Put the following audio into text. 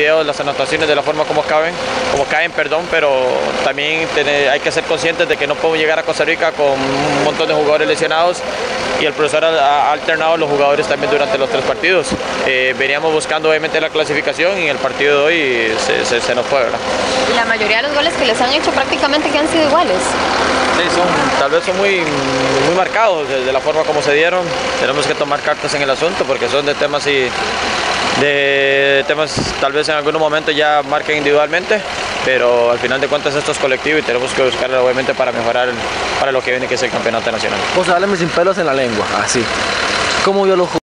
las anotaciones de la forma como caben, como caen, perdón, pero también hay que ser conscientes de que no podemos llegar a Costa Rica con un montón de jugadores lesionados y el profesor ha alternado los jugadores también durante los tres partidos. Eh, veníamos buscando obviamente la clasificación y el partido de hoy se, nos fue, ¿verdad? ¿Y la mayoría de los goles que les han hecho prácticamente que han sido iguales? Sí, son, tal vez son muy, muy marcados de la forma como se dieron. Tenemos que tomar cartas en el asunto porque son de temas y de temas tal vez en algunos momentos ya marquen individualmente, pero al final de cuentas esto es colectivo y tenemos que buscarlo obviamente para mejorar para lo que viene que es el campeonato nacional. Pues háblame sin pelos en la lengua, así. ¿Cómo vio los